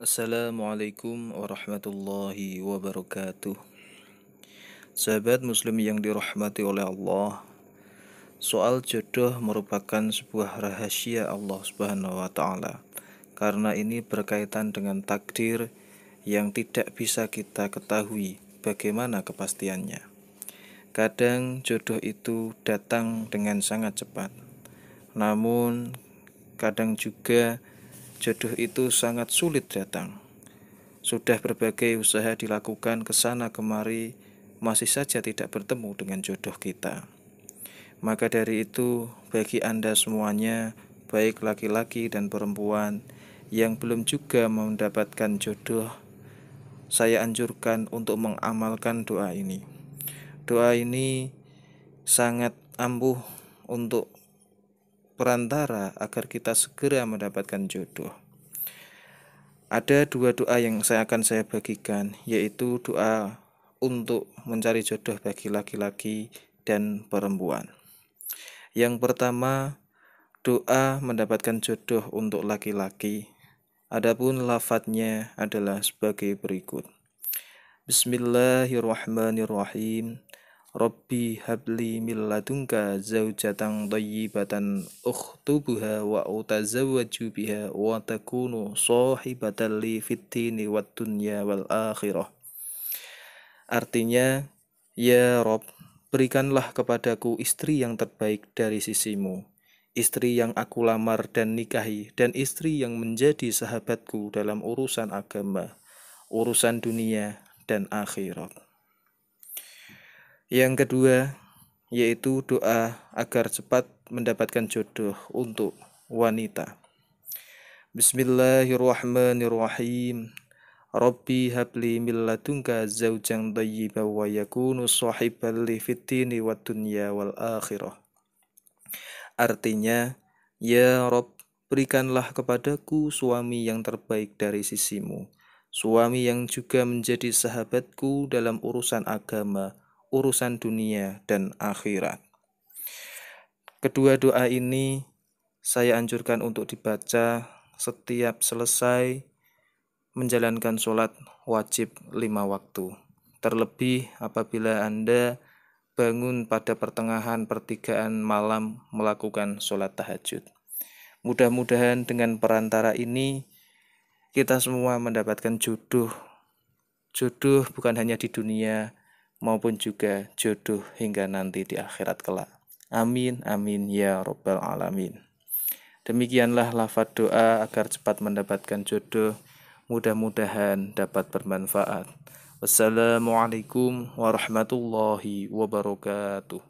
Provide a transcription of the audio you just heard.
Assalamualaikum warahmatullahi wabarakatuh. Sahabat Muslim yang dirahmati oleh Allah, soal jodoh merupakan sebuah rahasia Allah Subhanahu wa Ta'ala, karena ini berkaitan dengan takdir yang tidak bisa kita ketahui bagaimana kepastiannya. Kadang jodoh itu datang dengan sangat cepat, namun kadang juga jodoh itu sangat sulit datang. Sudah berbagai usaha dilakukan ke sana kemari, masih saja tidak bertemu dengan jodoh kita. Maka dari itu, bagi Anda semuanya, baik laki-laki dan perempuan yang belum juga mendapatkan jodoh, saya anjurkan untuk mengamalkan doa ini. Doa ini sangat ampuh untuk perantara agar kita segera mendapatkan jodoh. Ada dua doa yang saya akan saya bagikan, yaitu doa untuk mencari jodoh bagi laki-laki dan perempuan. Yang pertama, doa mendapatkan jodoh untuk laki-laki. Adapun lafadznya adalah sebagai berikut. Bismillahirrahmanirrahim. Rabbi habli min ladunka zaujatan thayyibatan ukhtubuha wa utazawwaju biha wa takunu sahibatan li dunya wal akhirah. Artinya, ya Rob, berikanlah kepadaku istri yang terbaik dari sisimu, istri yang aku lamar dan nikahi, dan istri yang menjadi sahabatku dalam urusan agama, urusan dunia, dan akhirat. Yang kedua, yaitu doa agar cepat mendapatkan jodoh untuk wanita. Bismillahirrahmanirrahim. Rabbi habli min ladunka zaujan thayyiba wa yakunu sahiban li fittini wa dunya wal akhirah. Artinya, Ya Rob, berikanlah kepadaku suami yang terbaik dari sisimu, suami yang juga menjadi sahabatku dalam urusan agama, urusan dunia dan akhirat. Kedua doa ini saya anjurkan untuk dibaca setiap selesai menjalankan sholat wajib lima waktu. Terlebih apabila Anda bangun pada pertengahan pertigaan malam melakukan sholat tahajud. Mudah-mudahan dengan perantara ini kita semua mendapatkan jodoh. Jodoh bukan hanya di dunia, maupun juga jodoh hingga nanti di akhirat kelak. Amin, amin, ya Robbal Alamin. Demikianlah lafaz doa agar cepat mendapatkan jodoh. Mudah-mudahan dapat bermanfaat. Wassalamualaikum warahmatullahi wabarakatuh.